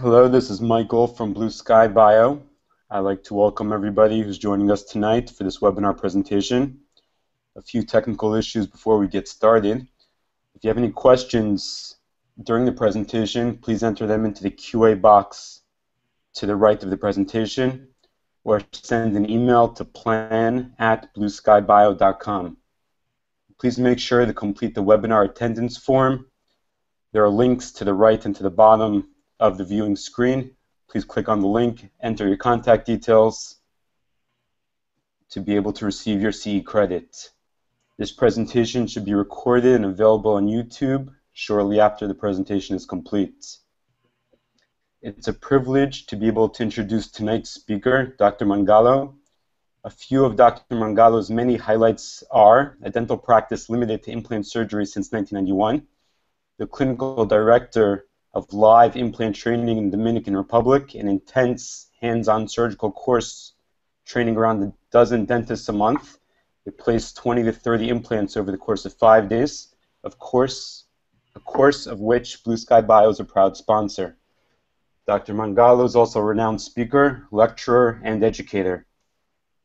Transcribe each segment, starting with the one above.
Hello, this is Michael from Blue Sky Bio. I'd like to welcome everybody who's joining us tonight for this webinar presentation. A few technical issues before we get started. If you have any questions during the presentation, please enter them into the QA box to the right of the presentation or send an email to plan at blueskybio.com. Please make sure to complete the webinar attendance form. There are links to the right and to the bottom of the viewing screen. Please click on the link, enter your contact details to be able to receive your CE credit. This presentation should be recorded and available on YouTube shortly after the presentation is complete. It's a privilege to be able to introduce tonight's speaker, Dr. Mongalo. A few of Dr. Mongalo's many highlights are a dental practice limited to implant surgery since 1991, the clinical director of live implant training in the Dominican Republic, an intense hands-on surgical course training around a dozen dentists a month. They place 20 to 30 implants over the course of five days. Of course, a course of which Blue Sky Bio is a proud sponsor. Dr. Mongalo is also a renowned speaker, lecturer, and educator.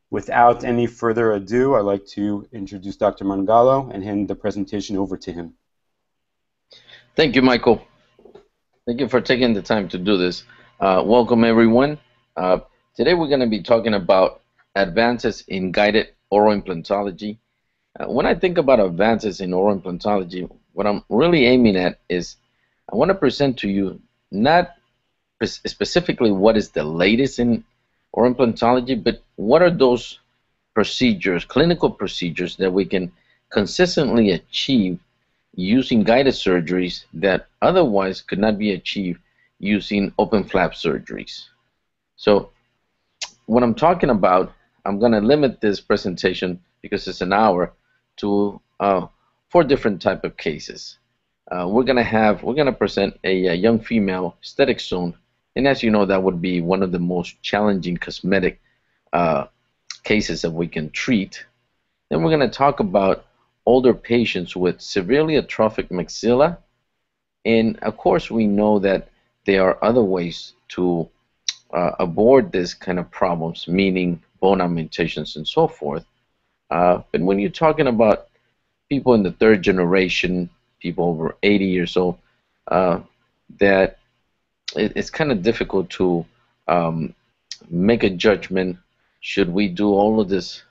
Without any further ado, I'd like to introduce Dr. Mongalo and hand the presentation over to him. Thank you, Michael. Thank you for taking the time to do this. Uh, welcome, everyone. Uh, today we're going to be talking about advances in guided oral implantology. Uh, when I think about advances in oral implantology, what I'm really aiming at is I want to present to you not specifically what is the latest in oral implantology, but what are those procedures, clinical procedures that we can consistently achieve using guided surgeries that otherwise could not be achieved using open flap surgeries. So what I'm talking about, I'm going to limit this presentation because it's an hour to uh, four different type of cases. Uh, we're going to have, we're going to present a, a, young female aesthetic zone, and as you know, that would be one of the most challenging cosmetic uh, cases that we can treat. Then we're going to talk about older patients with severely atrophic maxilla. And of course, we know that there are other ways to uh, avoid this kind of problems, meaning bone augmentations and so forth. Uh, but when you're talking about people in the third generation, people over 80 years old, uh, that it, it's kind of difficult to um, make a judgment. Should we do all of this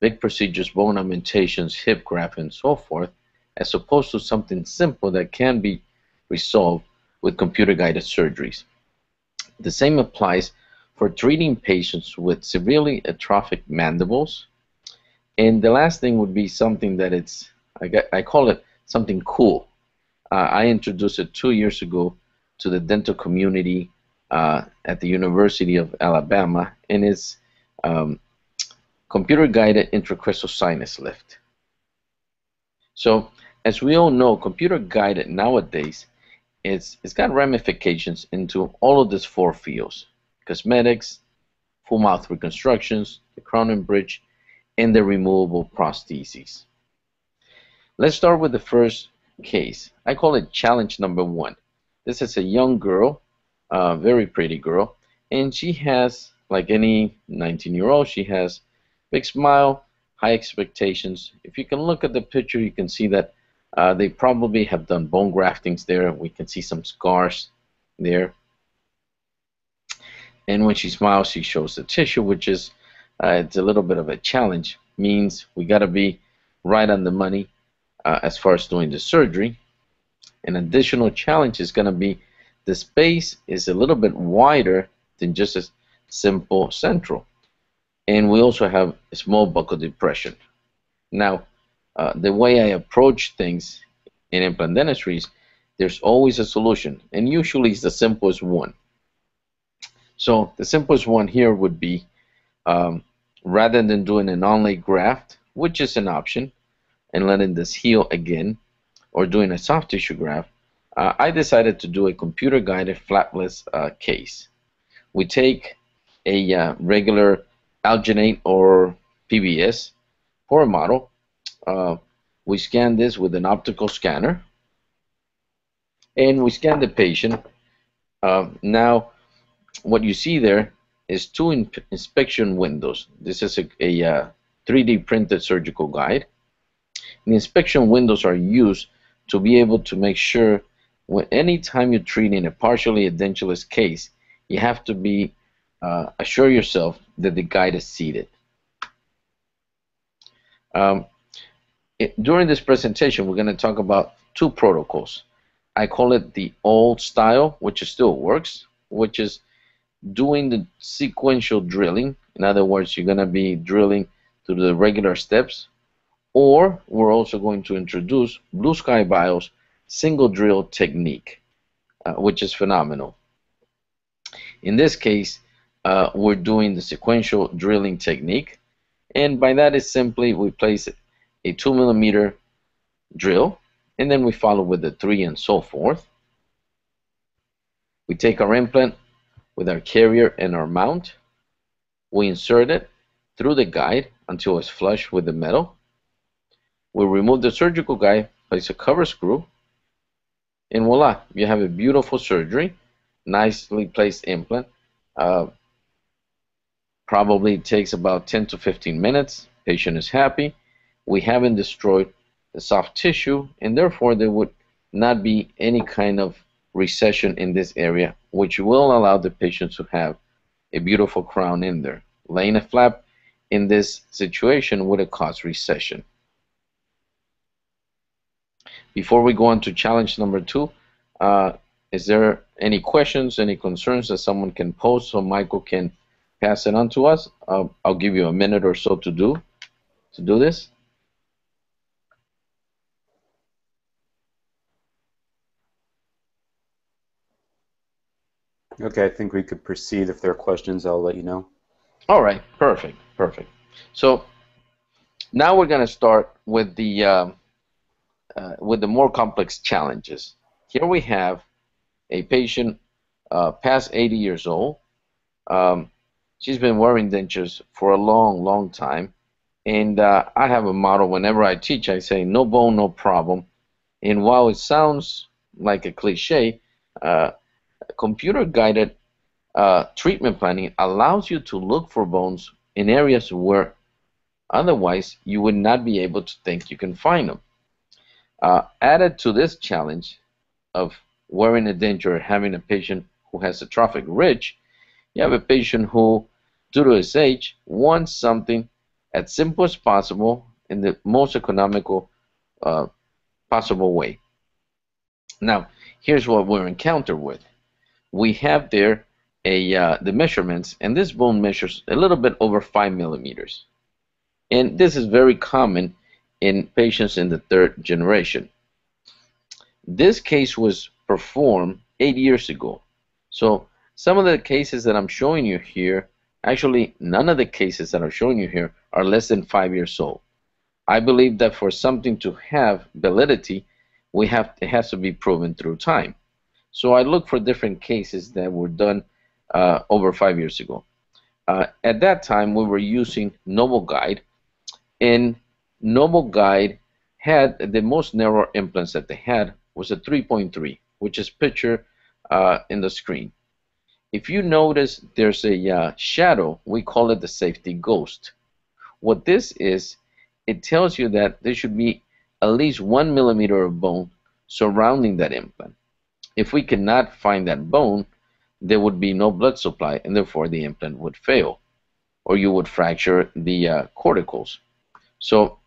big procedures, bone augmentations, hip graft, and so forth, as opposed to something simple that can be resolved with computer-guided surgeries. The same applies for treating patients with severely atrophic mandibles. And the last thing would be something that it's, I, got, I call it something cool. Uh, I introduced it two years ago to the dental community uh, at the University of Alabama, and it's um, computer-guided intracrestal sinus lift. So, as we all know, computer-guided nowadays, it's, it's got ramifications into all of these four fields, cosmetics, full mouth reconstructions, the crown and bridge, and the removable prostheses. Let's start with the first case. I call it challenge number one. This is a young girl, a very pretty girl, and she has, like any 19-year-old, she has Big smile, high expectations. If you can look at the picture, you can see that uh, they probably have done bone graftings there. We can see some scars there. And when she smiles, she shows the tissue, which is uh, it's a little bit of a challenge. Means we got to be right on the money uh, as far as doing the surgery. An additional challenge is going to be the space is a little bit wider than just a simple central and we also have a small buccal depression. Now, uh, the way I approach things in implant dentistry is there's always a solution, and usually it's the simplest one. So the simplest one here would be um, rather than doing an onlay graft, which is an option, and letting this heal again, or doing a soft tissue graft, uh, I decided to do a computer-guided flapless uh, case. We take a uh, regular alginate or PVS for a model. Uh, we scan this with an optical scanner and we scan the patient Uh, now, what you see there is two in inspection windows. This is a, a uh, 3D printed surgical guide. The inspection windows are used to be able to make sure when any time you're treating a partially edentulous case, you have to be uh, assure yourself that the guide is seated. Um, it, during this presentation, we're going to talk about two protocols. I call it the old style, which still works, which is doing the sequential drilling. In other words, you're going to be drilling through the regular steps. Or we're also going to introduce Blue Sky Bio's single drill technique, uh, which is phenomenal. In this case, uh, we're doing the sequential drilling technique. And by that is simply we place a 2 millimeter drill and then we follow with the 3 and so forth. We take our implant with our carrier and our mount. We insert it through the guide until it's flush with the metal. We remove the surgical guide, place a cover screw, and voila, you have a beautiful surgery, nicely placed implant. Uh, probably takes about 10 to 15 minutes. Patient is happy. We haven't destroyed the soft tissue, and therefore there would not be any kind of recession in this area, which will allow the patient to have a beautiful crown in there. Laying a flap in this situation would have caused recession. Before we go on to challenge number two, uh, is there any questions, any concerns that someone can pose so Michael can pass it on to us? Uh, I'll give you a minute or so to do to do this. Okay, I think we could proceed. If there are questions, I'll let you know. All right, perfect, perfect. So now we're going to start with the uh, uh, with the more complex challenges. Here we have a patient uh, past 80 years old. Um, she's been wearing dentures for a long, long time. And uh, I have a motto whenever I teach, I say, no bone, no problem. And while it sounds like a cliche, uh, computer guided uh, treatment planning allows you to look for bones in areas where otherwise you would not be able to think you can find them. Uh, added to this challenge of wearing a denture, having a patient who has atrophic ridge, you have a patient who, due to his age, wants something as simple as possible in the most economical uh, possible way. Now, here's what we're encountered with we have there a uh, the measurements, and this bone measures a little bit over five millimeters, and this is very common in patients in the third generation. This case was performed eight years ago, so some of the cases that I'm showing you here, actually none of the cases that I'm showing you here are less than five years old. I believe that for something to have validity, we have it has to be proven through time. So I look for different cases that were done uh, over five years ago. Uh, at that time, we were using NobelGuide, and NobelGuide had the most narrow implants that they had was a 3.3, which is pictured uh, in the screen. If you notice there's a uh, shadow, we call it the safety ghost. What this is, it tells you that there should be at least one millimeter of bone surrounding that implant. If we cannot find that bone, there would be no blood supply, and therefore the implant would fail, or you would fracture the uh, corticals. So,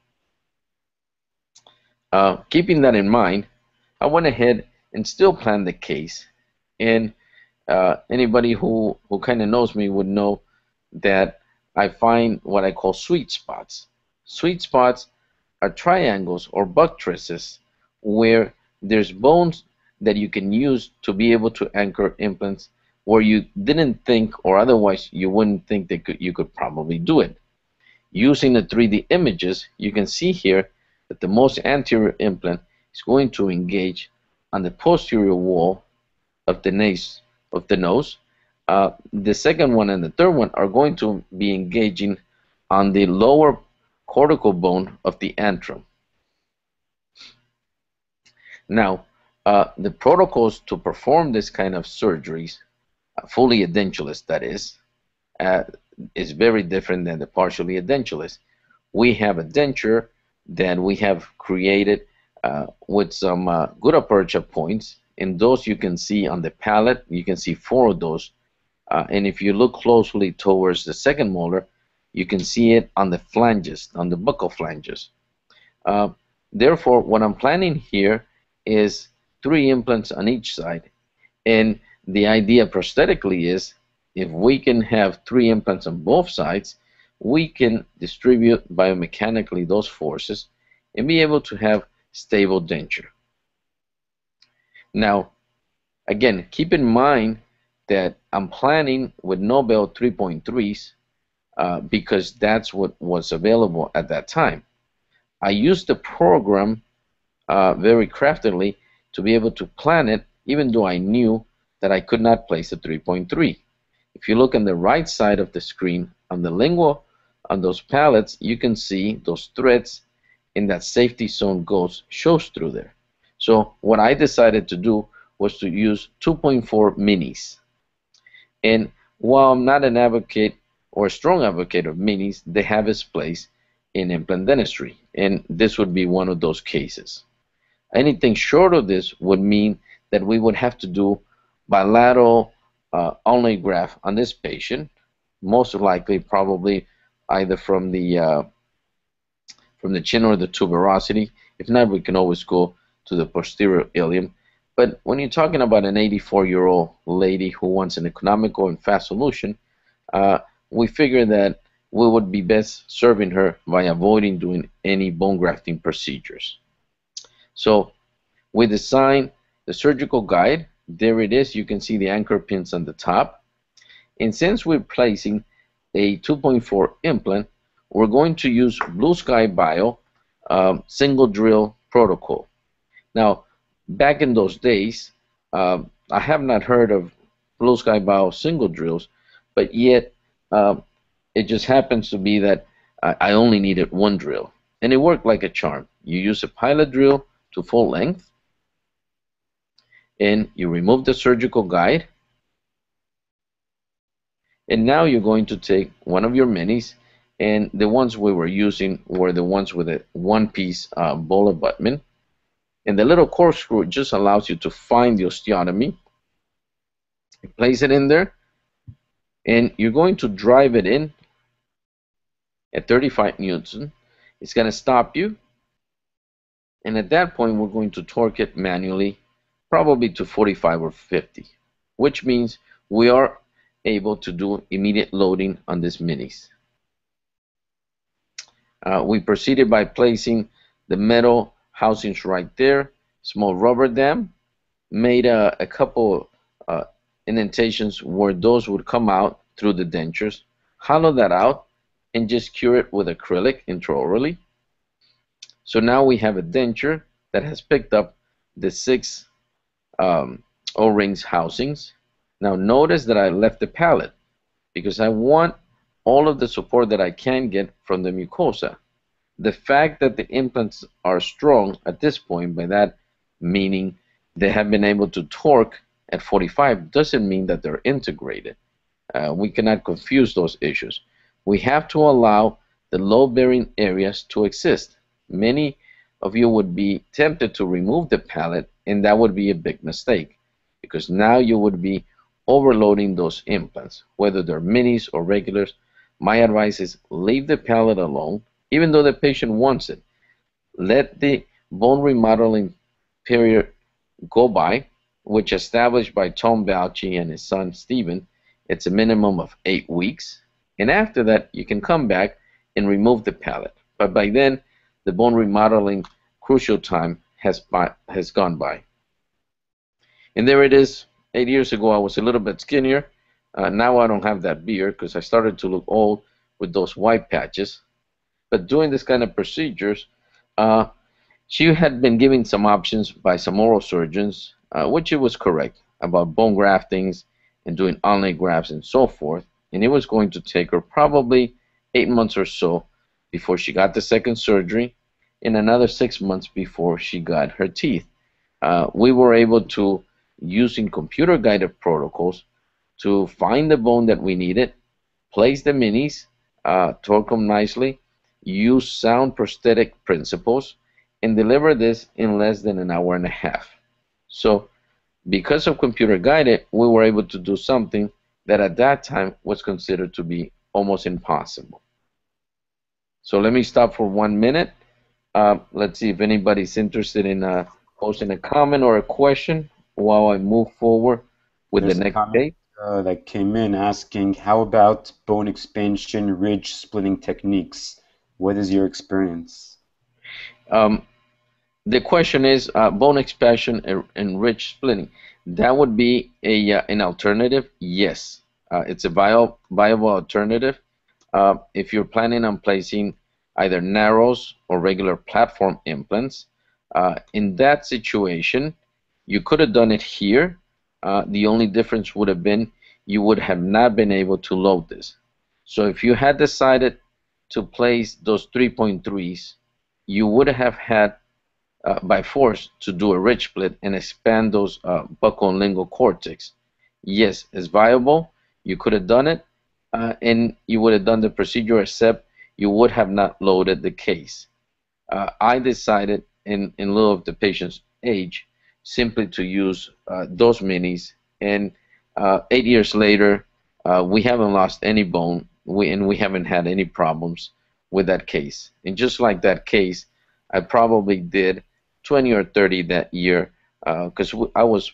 uh, keeping that in mind, I went ahead and still planned the case. And uh, anybody who, who kind of knows me would know that I find what I call sweet spots. Sweet spots are triangles or buttresses where there's bones that you can use to be able to anchor implants where you didn't think or otherwise you wouldn't think that you could probably do it. Using the 3D images, you can see here that the most anterior implant is going to engage on the posterior wall of the nose. Of the nose. Uh, the second one and the third one are going to be engaging on the lower cortical bone of the antrum. Now, Uh, the protocols to perform this kind of surgeries, uh, fully edentulous that is, uh, is very different than the partially edentulous. We have a denture that we have created uh, with some uh, gutta-percha points. And those you can see on the palate. You can see four of those. Uh, and if you look closely towards the second molar, you can see it on the flanges, on the buccal flanges. Uh, therefore, what I'm planning here is three implants on each side. And the idea prosthetically is if we can have three implants on both sides, we can distribute biomechanically those forces and be able to have stable denture. Now, again, keep in mind that I'm planning with Nobel 3.3s uh, because that's what was available at that time. I used the program uh, very craftily to be able to plan it even though I knew that I could not place a 3.3. If you look on the right side of the screen on the lingual on those palettes, you can see those threads in that safety zone goes shows through there. So what I decided to do was to use 2.4 minis. And while I'm not an advocate or a strong advocate of minis, they have its place in implant dentistry. And this would be one of those cases. Anything short of this would mean that we would have to do bilateral uh, onlay graft on this patient, most likely probably either from the uh, from the chin or the tuberosity. If not, we can always go to the posterior ilium. But when you're talking about an 84-year-old lady who wants an economical and fast solution, uh, we figure that we would be best serving her by avoiding doing any bone grafting procedures. So we design the surgical guide. There it is. You can see the anchor pins on the top. And since we're placing a 2.4 implant, we're going to use Blue Sky Bio um, single drill protocol. Now, back in those days, uh, I have not heard of Blue Sky Bio single drills, but yet uh, it just happens to be that I only needed one drill. And it worked like a charm. You use a pilot drill to full length, and you remove the surgical guide, and now you're going to take one of your minis and the ones we were using were the ones with a one-piece uh, ball abutment. And the little corkscrew just allows you to find the osteotomy, You place it in there, and you're going to drive it in at 35 newton. It's going to stop you, and at that point we're going to torque it manually, probably to 45 or 50, which means we are able to do immediate loading on these minis. Uh, we proceeded by placing the metal housings right there, small rubber dam, made a, a couple uh, indentations where those would come out through the dentures, hollow that out, and just cure it with acrylic intraorally. So now we have a denture that has picked up the six um, O-rings housings. Now notice that I left the palate because I want all of the support that I can get from the mucosa. The fact that the implants are strong at this point, by that meaning they have been able to torque at 45, doesn't mean that they're integrated. Uh, we cannot confuse those issues. We have to allow the load-bearing areas to exist. Many of you would be tempted to remove the palate, and that would be a big mistake because now you would be overloading those implants, whether they're minis or regulars, my advice is leave the palate alone, even though the patient wants it. Let the bone remodeling period go by, which established by Tom Bauchi and his son Stephen, it's a minimum of eight weeks. And after that, you can come back and remove the palate. But by then, the bone remodeling crucial time has, by, has gone by. And there it is. Eight years ago, I was a little bit skinnier. Uh, now I don't have that beard because I started to look old with those white patches. But doing this kind of procedures, uh, she had been given some options by some oral surgeons, uh, which it was correct, about bone graftings and doing onlay grafts and so forth. And it was going to take her probably eight months or so before she got the second surgery and another six months before she got her teeth. uh, we were able to, using computer-guided protocols, to find the bone that we needed, place the minis, uh, torque them nicely, use sound prosthetic principles, and deliver this in less than an hour and a half. So because of computer guided, we were able to do something that at that time was considered to be almost impossible. So let me stop for one minute. Uh, let's see if anybody's interested in uh, posting a comment or a question while I move forward with There's the next comment. day. Uh, that came in asking, how about bone expansion ridge splitting techniques? What is your experience? Um, the question is uh, bone expansion and, ridge splitting. That would be a uh, an alternative. Yes, uh, it's a viable viable alternative. Uh, if you're planning on placing either narrows or regular platform implants, uh, in that situation, you could have done it here. Uh, the only difference would have been you would have not been able to load this. So if you had decided to place those 3.3s, you would have had uh, by force to do a ridge split and expand those uh, buccal and lingual cortex. Yes, it's viable. You could have done it, uh, and you would have done the procedure, except you would have not loaded the case. Uh, I decided, in, in lieu of the patient's age, simply to use uh, those minis, and uh, eight years later, we haven't lost any bone, we, and we haven't had any problems with that case. And just like that case, I probably did 20 or 30 that year because uh, I was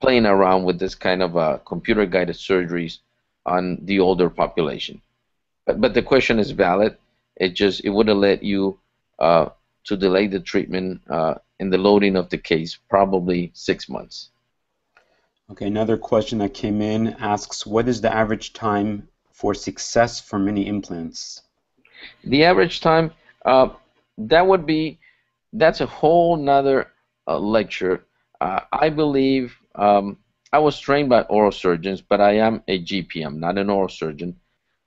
playing around with this kind of uh, computer-guided surgeries on the older population. But, but the question is valid. It just it would have led you uh, to delay the treatment uh, and the loading of the case probably six months. Okay, another question that came in asks, what is the average time for success for mini implants? The average time, uh, that would be that's a whole nother uh, lecture. Uh, I believe um, I was trained by oral surgeons, but I am a GP. I'm not an oral surgeon.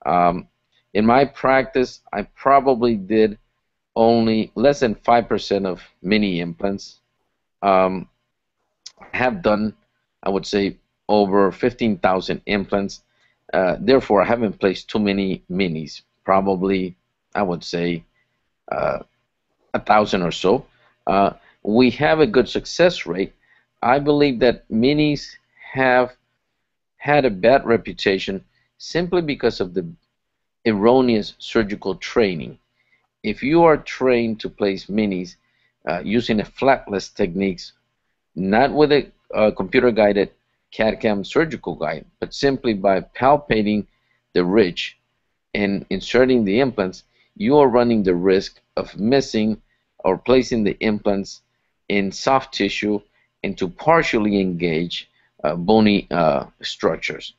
Um, in my practice, I probably did only less than 5% of mini implants. Um, I have done, I would say, over 15,000 implants. Uh, therefore, I haven't placed too many minis. Probably, I would say, uh, a thousand or so. Uh, we have a good success rate. I believe that minis have had a bad reputation simply because of the erroneous surgical training. If you are trained to place minis uh, using a flapless techniques, not with a uh, computer-guided CAD-CAM surgical guide, but simply by palpating the ridge and inserting the implants, you are running the risk of missing or placing the implants in soft tissue and to partially engage uh, bony uh, structures.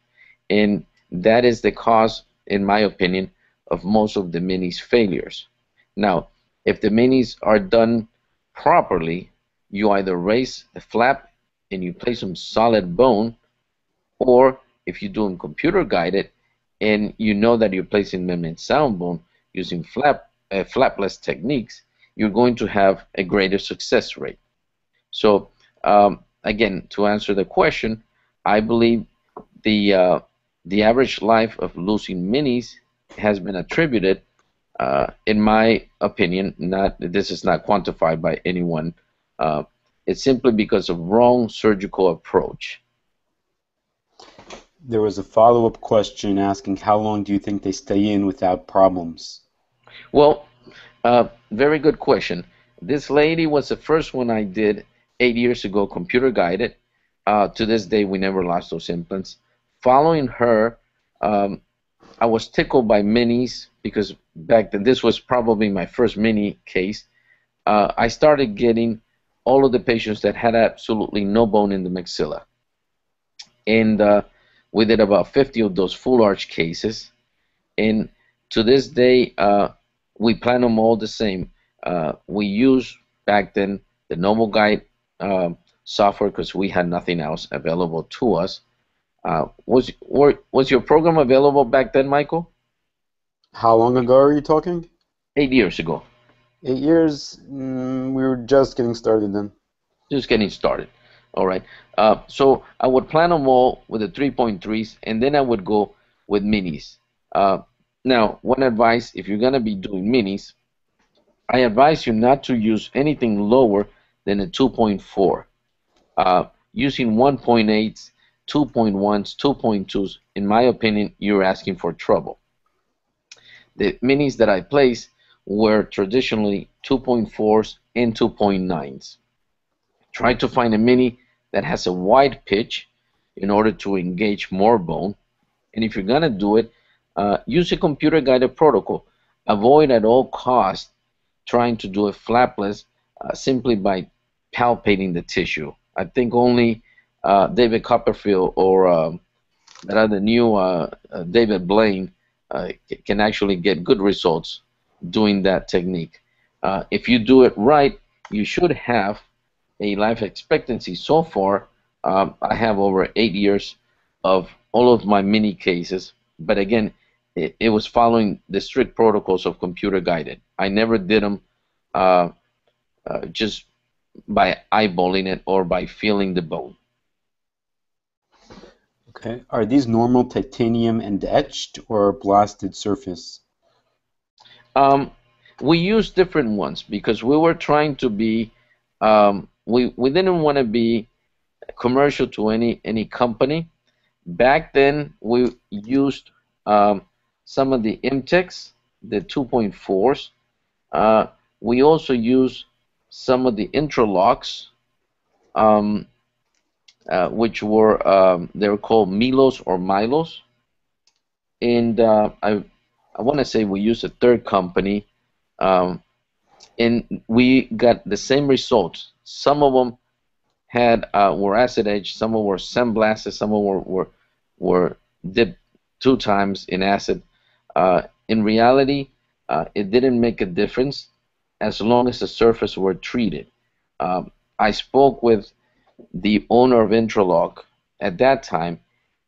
And that is the cause, in my opinion, of most of the minis failures. Now, if the minis are done properly, you either raise the flap and you place some solid bone, or if you do them computer guided and you know that you're placing them in sound bone using flap uh, flapless techniques, you're going to have a greater success rate. So um, again, to answer the question, I believe the uh, the average life of losing minis has been attributed, uh, in my opinion, not this is not quantified by anyone. It's simply because of wrong surgical approach. There was a follow-up question asking how long do you think they stay in without problems? Well, uh, very good question. This lady was the first one I did eight years ago, computer guided. Uh, to this day, we never lost those implants. Following her, um, I was tickled by minis because back then, this was probably my first mini case. Uh, I started getting all of the patients that had absolutely no bone in the maxilla. And uh, we did about 50 of those full arch cases. And to this day, uh, we plan them all the same. Uh, we use back then the NobelGuide uh, software because we had nothing else available to us. Uh, was were, was your program available back then, Michael? How long ago are you talking? Eight years ago. Eight years. Mm, we were just getting started then. just getting started. All right. Uh, so I would plan them all with the 3.3s, and then I would go with minis. Uh, now, one advice: if you're gonna be doing minis, I advise you not to use anything lower than a 2.4. Uh, using 1.8s, 2.1s, 2.2s, in my opinion, you're asking for trouble. The minis that I placed were traditionally 2.4s and 2.9s. Try to find a mini that has a wide pitch in order to engage more bone. And if you're going to do it, uh, use a computer-guided protocol. Avoid at all costs trying to do it flapless uh, simply by palpating the tissue. I think only uh, David Copperfield or um, the new uh, uh, David Blaine uh, can actually get good results doing that technique. if you do it right, you should have a life expectancy. So far, um, I have over eight years of all of my mini cases, but again, it, it was following the strict protocols of computer guided. I never did them uh, uh, just by eyeballing it or by feeling the bone. Okay. Are these normal titanium and etched or blasted surface? Um, we used different ones because we were trying to be um, we, we didn't want to be commercial to any any company. Back then, we used um, some of the IMTECs, the 2.4s. Uh, we also use some of the Intraloks, um, uh, which were um, they were called Milos or Milos, and uh, I I want to say we used a third company, um, and we got the same results. Some of them had uh, were acid edge, some of them were sandblasted, some of them were were, were dipped two times in acid. Uh, in reality, uh, it didn't make a difference as long as the surface were treated. Um, I spoke with the owner of Intralok at that time,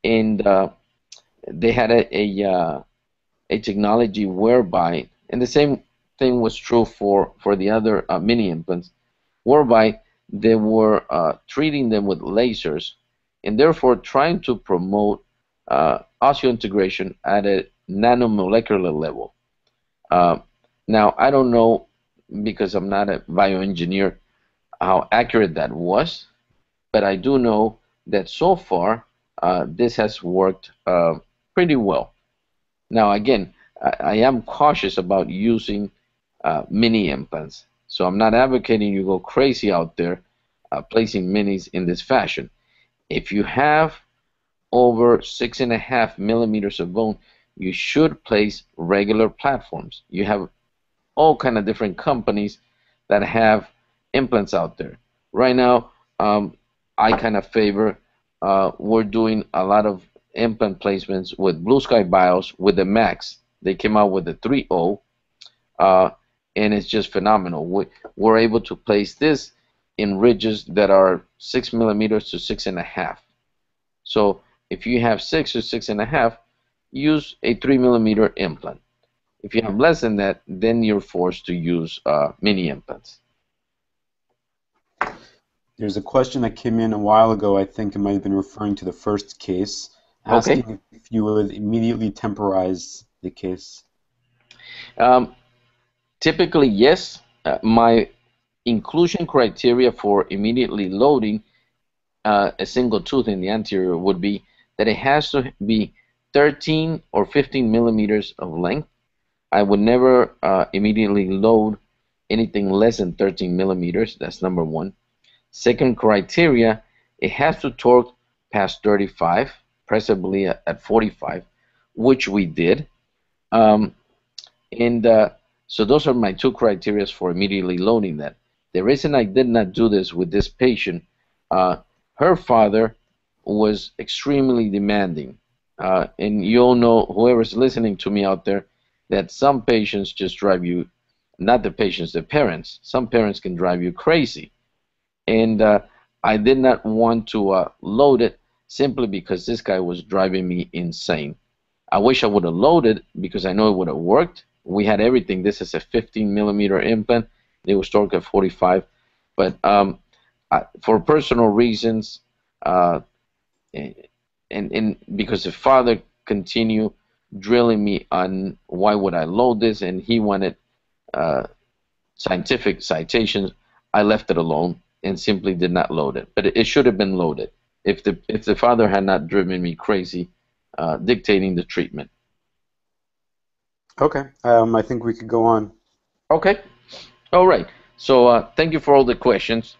and uh, they had a a, uh, a technology whereby, and the same thing was true for for the other uh, mini implants whereby they were uh, treating them with lasers and therefore trying to promote uh, osseointegration at a nanomolecular level. Uh, now, I don't know, because I'm not a bioengineer, how accurate that was, but I do know that so far uh, this has worked uh, pretty well. Now, again, I, I am cautious about using uh, mini implants. So I'm not advocating you go crazy out there uh, placing minis in this fashion. If you have over six and a half millimeters of bone, you should place regular platforms. You have all kind of different companies that have implants out there. Right now, um, I kind of favor. Uh, we're doing a lot of implant placements with Blue Sky Bios with the Max. They came out with the 3.0. Uh, and it's just phenomenal. We, we're able to place this in ridges that are six millimeters to six and a half. So if you have six or six and a half, use a three millimeter implant. If you have less than that, then you're forced to use uh, mini implants. There's a question that came in a while ago. I think it might have been referring to the first case, asking okay. if you would immediately temporize the case. Um, Typically, yes. Uh, my inclusion criteria for immediately loading uh, a single tooth in the anterior would be that it has to be 13 or 15 millimeters of length. I would never uh, immediately load anything less than 13 millimeters. That's number one. Second criteria, it has to torque past 35, preferably at, at 45, which we did. Um, and uh, so those are my two criteria for immediately loading that. The reason I did not do this with this patient, uh, her father was extremely demanding. Uh, and you all know, whoever's listening to me out there, that some patients just drive you, not the patients, the parents, some parents can drive you crazy. And uh, I did not want to uh, load it simply because this guy was driving me insane. I wish I would have loaded because I know it would have worked we had everything. This is a 15 millimeter implant. It was torqued at 45, but um, uh, for personal reasons, uh, and, and because the father continued drilling me on why would I load this, and he wanted uh, scientific citations, I left it alone and simply did not load it. But it, it should have been loaded if the if the father had not driven me crazy, uh, dictating the treatment. Okay, um, I think we could go on. Okay, all right. So uh, thank you for all the questions.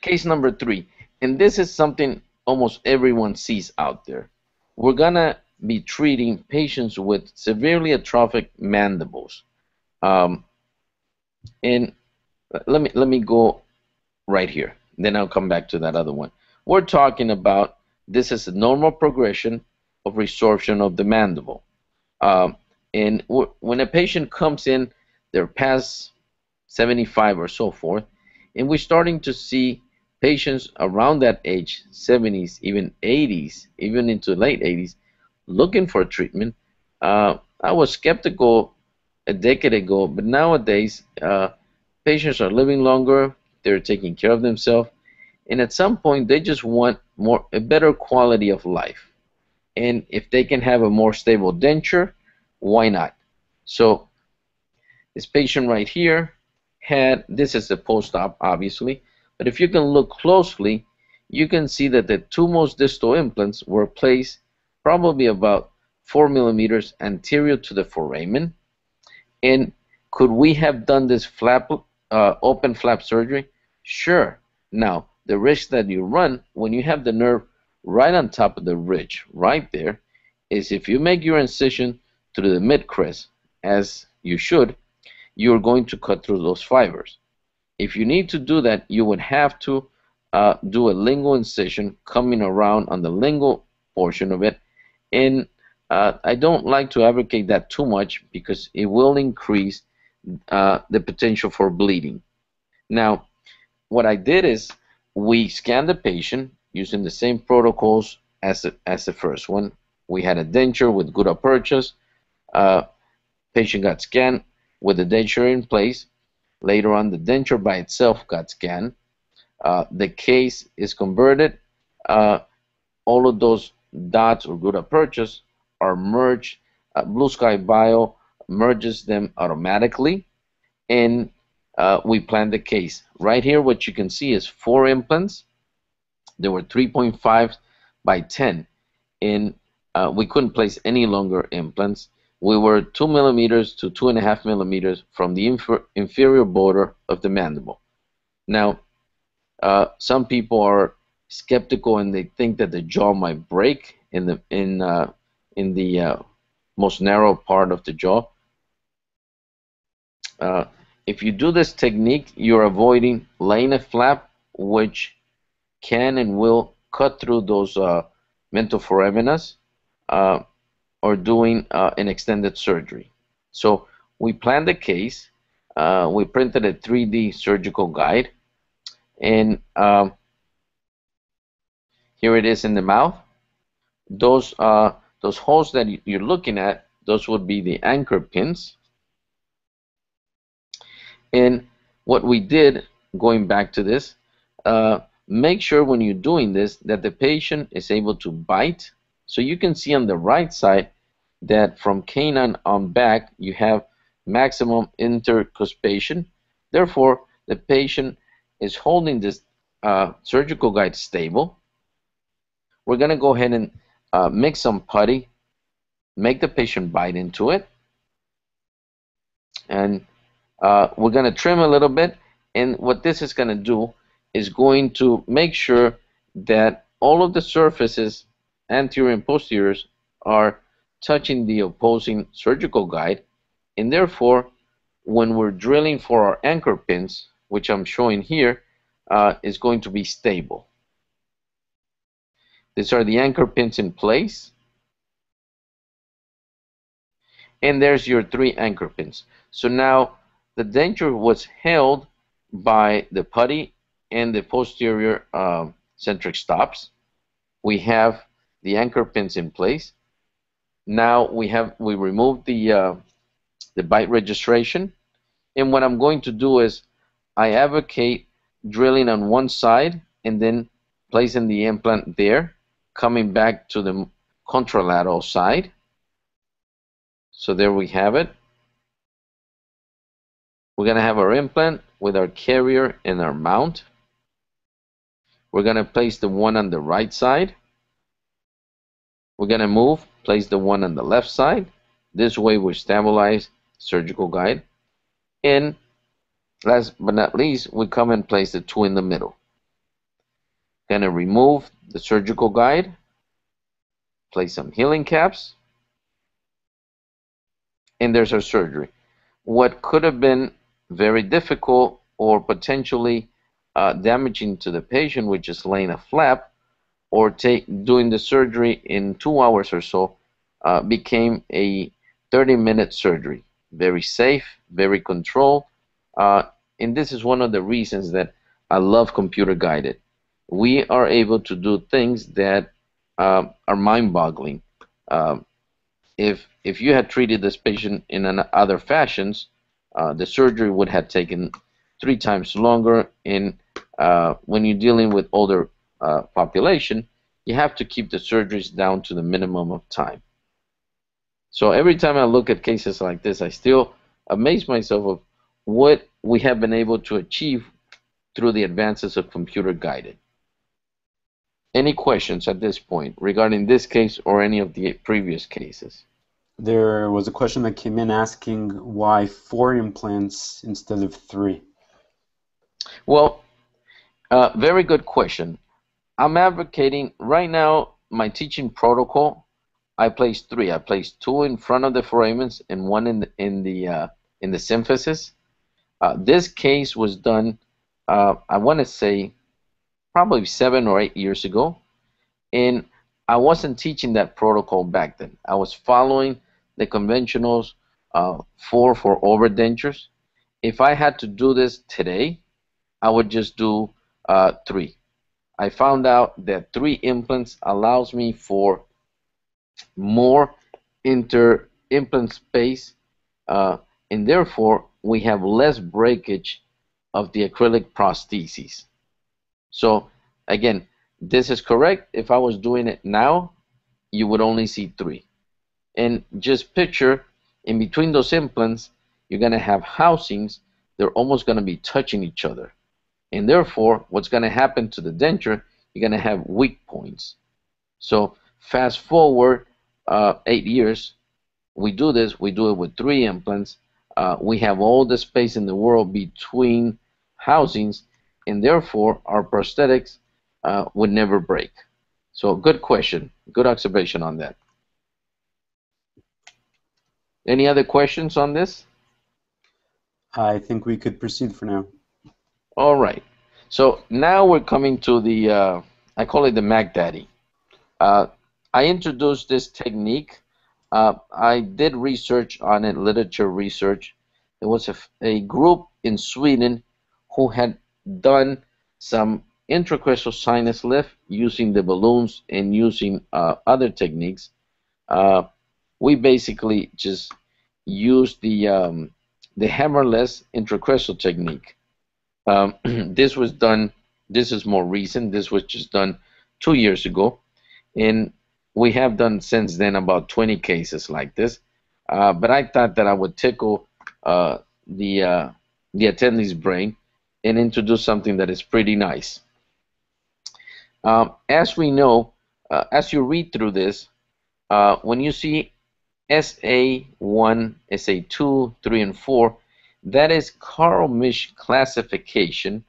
Case number three, and this is something almost everyone sees out there. We're gonna be treating patients with severely atrophic mandibles. Um, and let me let me go right here. Then I'll come back to that other one. We're talking about this is a normal progression of resorption of the mandible. Um, and when a patient comes in, they're past 75 or so forth, and we're starting to see patients around that age, 70s, even 80s, even into late 80s, looking for treatment. Uh, I was skeptical a decade ago, but nowadays uh, patients are living longer, they're taking care of themselves, and at some point they just want more a better quality of life. And if they can have a more stable denture, why not? So this patient right here had this is a post-op obviously, but if you can look closely, you can see that the two most distal implants were placed probably about 4 millimeters anterior to the foramen. And could we have done this flap, uh, open flap surgery? Sure. Now, the risk that you run when you have the nerve right on top of the ridge, right there, is if you make your incision through the mid crest, as you should, you're going to cut through those fibers. If you need to do that, you would have to uh, do a lingual incision coming around on the lingual portion of it and uh, I don't like to advocate that too much because it will increase uh, the potential for bleeding. Now, what I did is we scanned the patient using the same protocols as the, as the first one. We had a denture with gutta perchas. Uh, patient got scanned with the denture in place. Later on, the denture by itself got scanned. Uh, the case is converted. Uh, all of those dots or gutta perchas are merged. Uh, Blue Sky Bio merges them automatically, and uh, we plan the case. Right here, what you can see is four implants. There were 3.5 by 10, and uh, we couldn't place any longer implants. We were two millimeters to two and a half millimeters from the infer inferior border of the mandible. Now, uh, some people are skeptical and they think that the jaw might break in the in uh, in the uh, most narrow part of the jaw. Uh, if you do this technique, you're avoiding laying a flap, which can and will cut through those uh, mental foraminas, uh, or doing uh, an extended surgery. So we planned the case. we printed a 3D surgical guide, and um, here it is in the mouth. Those uh, those holes that you're looking at, those would be the anchor pins. And what we did, going back to this, uh, make sure when you're doing this that the patient is able to bite. So you can see on the right side that from canine on back, you have maximum intercuspation. Therefore, the patient is holding this uh, surgical guide stable we're going to go ahead and uh, mix some putty, make the patient bite into it, and uh, we're going to trim a little bit. And what this is going to do is going to make sure that all of the surfaces, anterior and posteriors, are touching the opposing surgical guide, and therefore, when we're drilling for our anchor pins, which I'm showing here, uh, is going to be stable. These are the anchor pins in place. And there's your three anchor pins. So now the denture was held by the putty and the posterior um, centric stops. We have the anchor pins in place. Now we have we removed the uh, the bite registration, and what I'm going to do is I advocate drilling on one side and then placing the implant there, coming back to the contralateral side. So there we have it. We're going to have our implant with our carrier and our mount. We're going to place the one on the right side. We're going to move, place the one on the left side. This way we stabilize surgical guide. And last but not least, we come and place the two in the middle. Going to remove the surgical guide, place some healing caps, and there's our surgery. What could have been very difficult or potentially uh, damaging to the patient, which is laying a flap, or take doing the surgery in two hours or so, uh, became a 30-minute surgery. Very safe, very controlled, uh, and this is one of the reasons that I love computer guided. We are able to do things that uh, are mind-boggling. Um, if if you had treated this patient in an other fashions, uh, the surgery would have taken three times longer. And uh, when you're dealing with older uh, population, you have to keep the surgeries down to the minimum of time. So every time I look at cases like this, I still amaze myself of what we have been able to achieve through the advances of computer guided. Any questions at this point regarding this case or any of the previous cases? There was a question that came in asking why four implants instead of three. Well, uh, very good question. I'm advocating right now my teaching protocol. I place three. I place two in front of the foramens and one in the in the uh, in the symphysis. Uh, this case was done, uh, I want to say, probably seven or eight years ago, and I wasn't teaching that protocol back then. I was following the conventionals uh, four for overdentures. If I had to do this today, I would just do uh, three. I found out that three implants allows me for more inter implant space, uh, and therefore we have less breakage of the acrylic prostheses. So again, this is correct. If I was doing it now, you would only see three. And just picture in between those implants, you're going to have housings. They're almost going to be touching each other. And therefore, what's going to happen to the denture, you're going to have weak points. So fast forward uh, eight years, we do this. We do it with three implants uh, we have all the space in the world between housings, and therefore our prosthetics uh, would never break. So good question, good observation on that. Any other questions on this? I think we could proceed for now. All right. So now we're coming to the, uh, I call it the Mac Daddy. Uh, I introduced this technique uh, I did research on it, literature research. There was a, a group in Sweden who had done some intracrestal sinus lift using the balloons and using uh, other techniques. Uh, we basically just used the um, the hammerless intracrestal technique. Um, this was done. This is more recent. This was just done two years ago, and we have done since then about 20 cases like this. Uh, but I thought that I would tickle uh, the uh, the attendee's brain and introduce something that is pretty nice. Um, as we know, uh, as you read through this, uh, when you see SA1, SA2, 3, and 4, that is Carl Misch classification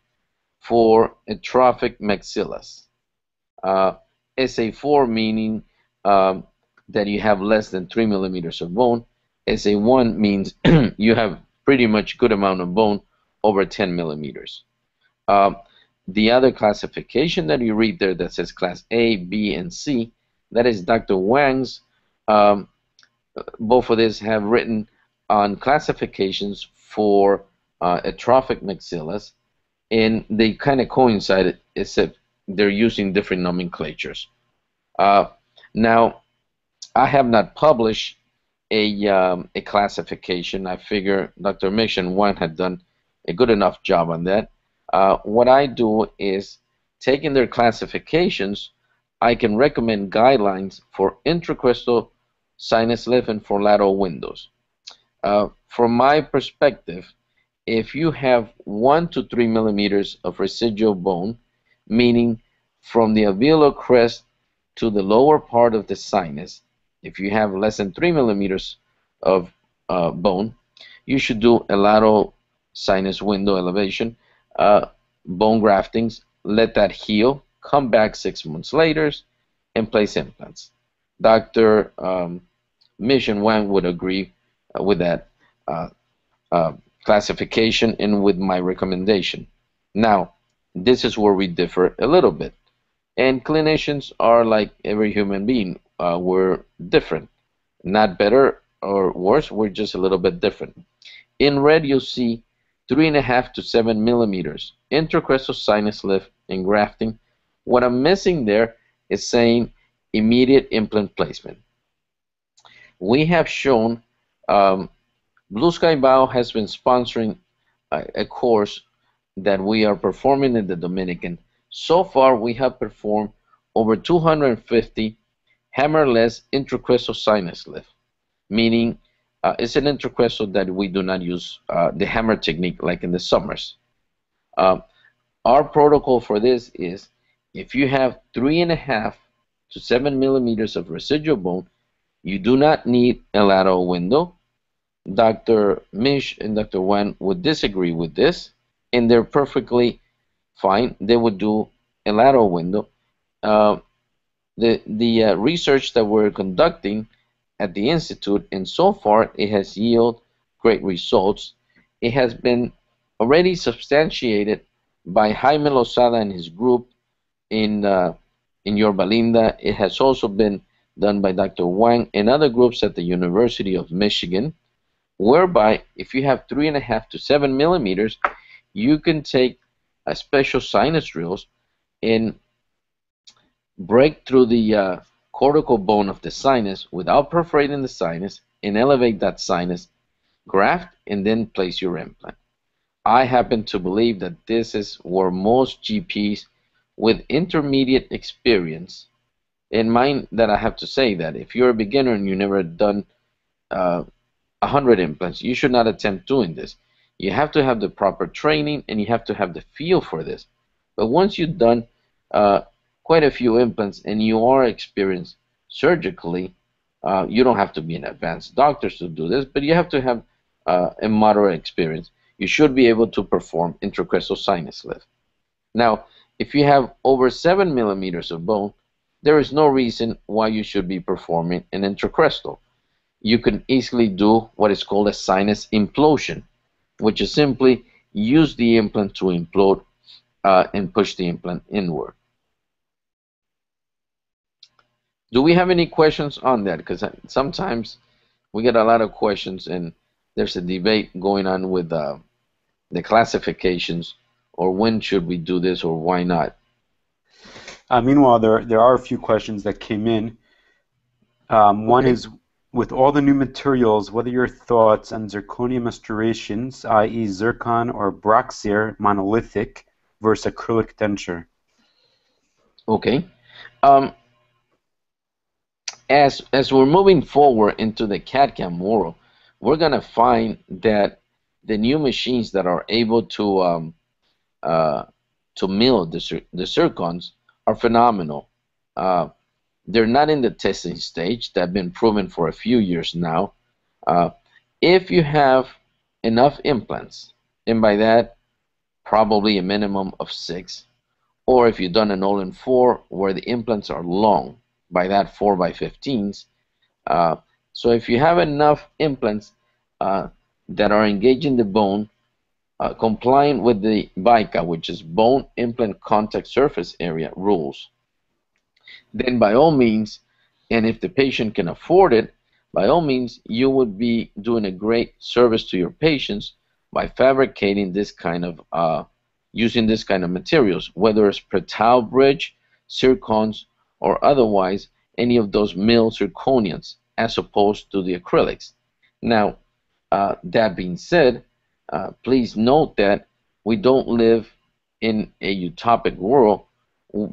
for atrophic maxillas. Uh, SA4 meaning um, that you have less than 3 millimeters of bone. SA1 means you have pretty much good amount of bone over 10 millimeters. Um, the other classification that you read there that says class A, B, and C, that is Dr. Wang's. Um, both of these have written on classifications for uh, atrophic maxillas, and they kind of coincided, except they're using different nomenclatures. Uh, now, I have not published a, um, a classification. I figure Dr. Mission one had done a good enough job on that. uh, what I do is taking their classifications, I can recommend guidelines for intracrestal sinus lift and for lateral windows. Uh, from my perspective, if you have one to three millimeters of residual bone, meaning from the alveolar crest to the lower part of the sinus, if you have less than three millimeters of uh, bone, you should do a lateral sinus window elevation, uh, bone graftings, let that heal, come back six months later, and place implants. Dr. Um, Mission Wang would agree uh, with that uh, uh, classification and with my recommendation. Now, this is where we differ a little bit. And clinicians are like every human being. Uh, we're different. Not better or worse, we're just a little bit different. In red, you'll see three and a half to seven millimeters intracrestal sinus lift and grafting. What I'm missing there is saying immediate implant placement. We have shown um, Blue Sky Bio has been sponsoring a, a course that we are performing in the Dominican. So far, we have performed over 250 hammerless intracrestal sinus lift, meaning uh, it's an intracrestal that we do not use uh, the hammer technique like in the Summers. Uh, our protocol for this is if you have three and a half to seven millimeters of residual bone, you do not need a lateral window. Dr. Misch and Dr. Wang would disagree with this, and they're perfectly fine. They would do a lateral window. Uh, the the uh, research that we're conducting at the institute, and so far it has yielded great results. It has been already substantiated by Jaime Lozada and his group in uh, in Yorba Linda. It has also been done by Dr. Wang and other groups at the University of Michigan, whereby if you have three and a half to seven millimeters, you can take a special sinus drills and break through the uh, cortical bone of the sinus without perforating the sinus and elevate that sinus, graft, and then place your implant. I happen to believe that this is where most GPs with intermediate experience, in mind that I have to say that if you're a beginner and you've never done uh, 100 implants, you should not attempt doing this. You have to have the proper training and you have to have the feel for this. But once you've done uh, quite a few implants and you are experienced surgically, uh, you don't have to be an advanced doctor to do this, but you have to have uh, a moderate experience. You should be able to perform intracrestal sinus lift. Now, if you have over 7 millimeters of bone, there is no reason why you should be performing an intracrestal. You can easily do what is called a sinus implosion, which is simply use the implant to implode uh, and push the implant inward. Do we have any questions on that? Because sometimes we get a lot of questions, and there's a debate going on with uh, the classifications, or when should we do this, or why not. Uh, meanwhile, there there are a few questions that came in. Um, one okay. is, with all the new materials, what are your thoughts on zirconium restorations, i.e., zircon or BruxZir monolithic versus acrylic denture? Okay. Um, as as we're moving forward into the CAD/CAM world, we're gonna find that the new machines that are able to um, uh, to mill the the zircons are phenomenal. Uh, they're not in the testing stage. They've been proven for a few years now. Uh, if you have enough implants, and by that probably a minimum of six, or if you've done an all-on-four where the implants are long, by that 4 by 15s. Uh, so if you have enough implants uh, that are engaging the bone, uh, complying with the BICA, which is Bone Implant Contact Surface Area rules, then by all means, and if the patient can afford it, by all means, you would be doing a great service to your patients by fabricating this kind of, uh, using this kind of materials, whether it's Prettau bridge, zircons, or otherwise any of those mill zirconians as opposed to the acrylics. Now, uh, that being said, uh, please note that we don't live in a utopic world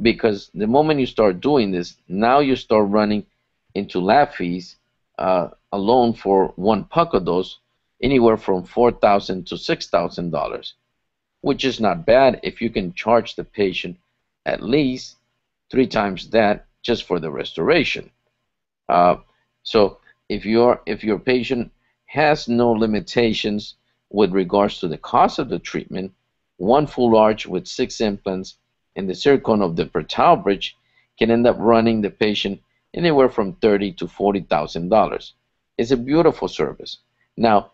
because the moment you start doing this, now you start running into lab fees uh, alone for one pucko dose anywhere from four thousand to six thousand dollars, which is not bad if you can charge the patient at least three times that just for the restoration. Uh, so if your if your patient has no limitations with regards to the cost of the treatment, one full arch with six implants in the zircon of the Prettau bridge can end up running the patient anywhere from thirty to forty thousand dollars. It's a beautiful service. Now,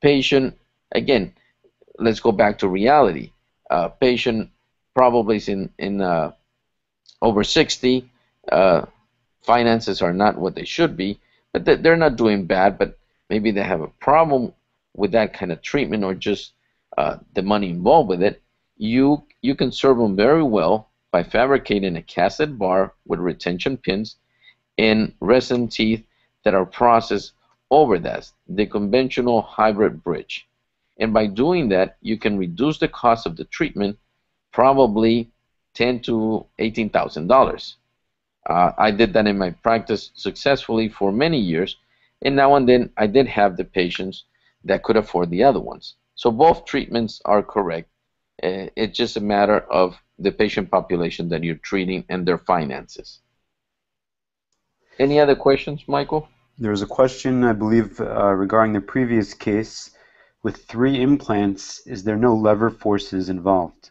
patient again, let's go back to reality. Uh, patient probably is in in uh, over 60. Uh, finances are not what they should be, but they're not doing bad. But maybe they have a problem with that kind of treatment or just uh, the money involved with it. You you can serve them very well by fabricating a cassette bar with retention pins and resin teeth that are processed over that, the conventional hybrid bridge. And by doing that, you can reduce the cost of the treatment probably ten to eighteen thousand uh, dollars. I did that in my practice successfully for many years, and now and then I did have the patients that could afford the other ones. So both treatments are correct. Uh, it's just a matter of the patient population that you're treating and their finances. Any other questions, Michael? There was a question, I believe, uh, regarding the previous case. With three implants, is there no lever forces involved?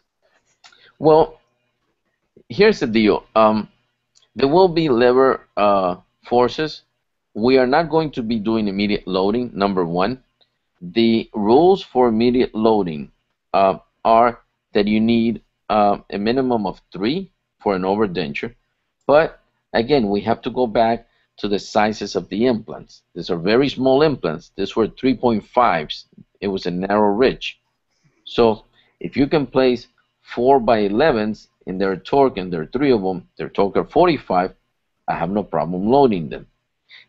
Well, here's the deal. Um, there will be lever uh, forces. We are not going to be doing immediate loading, number one. The rules for immediate loading uh, are that you need uh, a minimum of three for an overdenture. But again, we have to go back to the sizes of the implants. These are very small implants. These were 3.5s. It was a narrow ridge. So if you can place 4 by 11s in their torque, and there are three of them, their torque are 45, I have no problem loading them.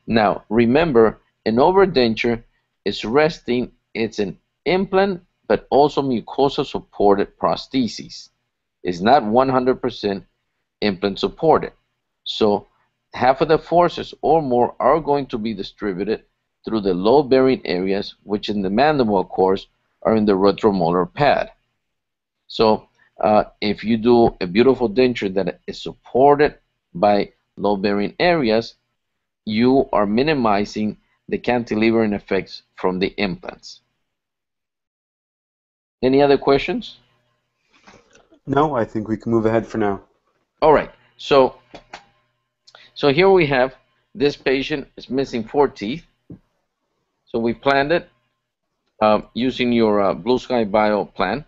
Now, remember, an overdenture is resting, it's an implant, but also mucosa supported prosthesis. It's not 100% implant supported. So half of the forces or more are going to be distributed through the load bearing areas, which in the mandible, of course, are in the retromolar pad. So uh, if you do a beautiful denture that is supported by load bearing areas, you are minimizing the cantilevering effects from the implants. Any other questions? No, I think we can move ahead for now. All right. So so here we have this patient is missing four teeth. So we planned it uh, using your uh, Blue Sky Bio plan.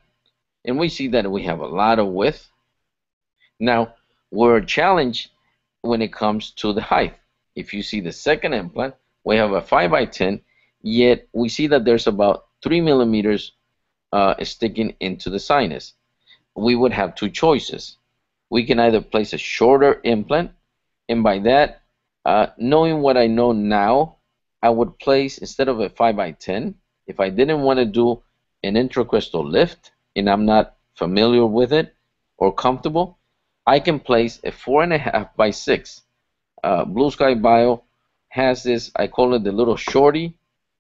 And we see that we have a lot of width. Now, we're challenged when it comes to the height. If you see the second implant, we have a 5 by 10, yet we see that there's about 3 millimeters uh, sticking into the sinus. We would have two choices. We can either place a shorter implant and by that, uh, knowing what I know now, I would place instead of a 5 by 10 if I didn't want to do an intracrestal lift and I'm not familiar with it or comfortable, I can place a 4.5 by 6. Uh, Blue Sky Bio has this, I call it the little shorty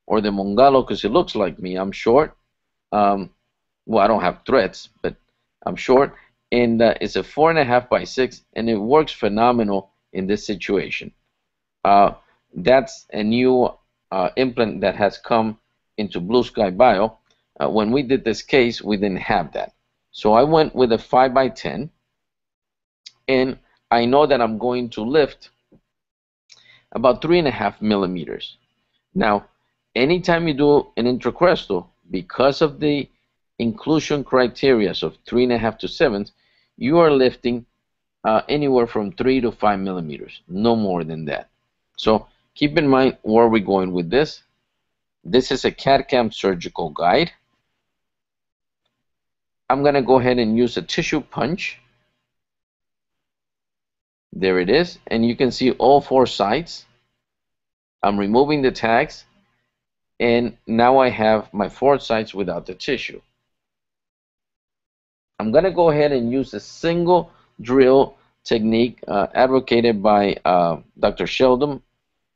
or the Mongalo because it looks like me. I'm short. Um, well, I don't have threads, but I'm short. And uh, it's a 4.5 by 6 and it works phenomenal in this situation. Uh, that's a new uh, implant that has come into Blue Sky Bio. Uh, when we did this case, we didn't have that. So I went with a 5 by 10 and I know that I'm going to lift about three and a half millimeters. Now, anytime you do an intracrestal, because of the inclusion criteria of three and a half to seven, you are lifting uh, anywhere from 3 to 5 millimeters, no more than that. So keep in mind where we're going with this. This is a CAD-CAM surgical guide. I'm going to go ahead and use a tissue punch. There it is, and you can see all four sides. I'm removing the tags, and now I have my four sides without the tissue. I'm going to go ahead and use a single drill technique uh, advocated by uh, Dr. Sheldon.